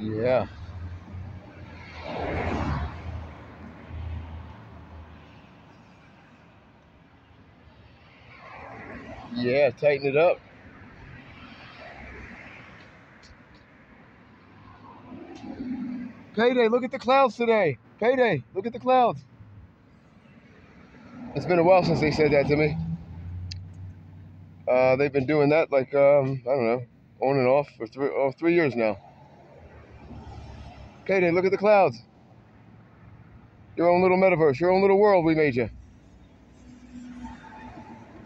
Yeah. Yeah, tighten it up. Payday, look at the clouds today. Payday, look at the clouds. It's been a while since they said that to me. Uh, they've been doing that like, um, I don't know, on and off for three, oh, three years now. Payday, look at the clouds. Your own little metaverse, your own little world we made you.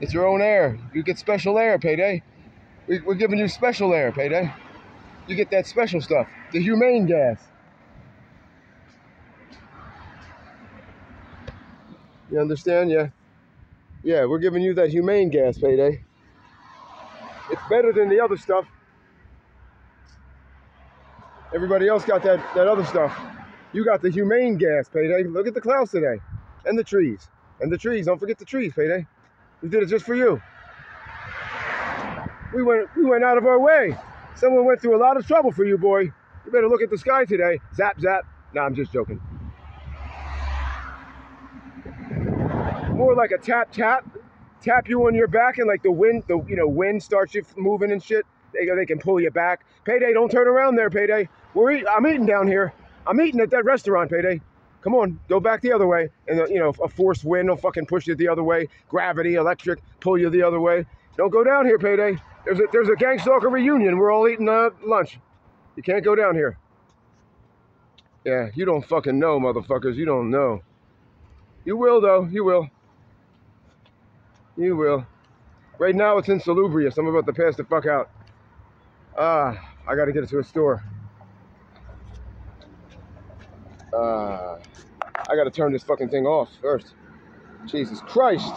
It's your own air. You get special air, Payday. We, we're giving you special air, Payday. You get that special stuff, the humane gas. You understand? Yeah. Yeah, we're giving you that humane gas, Payday. It's better than the other stuff. Everybody else got that, that other stuff. You got the humane gas, Payday. Look at the clouds today. And the trees. And the trees. Don't forget the trees, Payday. We did it just for you. We went we went out of our way. Someone went through a lot of trouble for you, boy. You better look at the sky today. Zap zap. Nah, I'm just joking. More like a tap tap. Tap you on your back and like the wind, the you know, wind starts you moving and shit. They, they can pull you back. Payday, don't turn around there, Payday. We're eat, I'm eating down here. I'm eating at that restaurant, Payday. Come on, go back the other way. And, uh, you know, a force wind will fucking push you the other way. Gravity, electric, pull you the other way. Don't go down here, Payday. There's a, there's a reunion. We're all eating uh, lunch. You can't go down here. Yeah, you don't fucking know, motherfuckers. You don't know. You will, though. You will. You will. Right now, it's insalubrious. I'm about to pass the fuck out. Ah, I gotta get it to a store. Uh, I gotta turn this fucking thing off first. Jesus Christ.